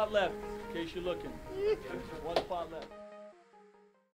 spot left, in case you're looking. One spot left.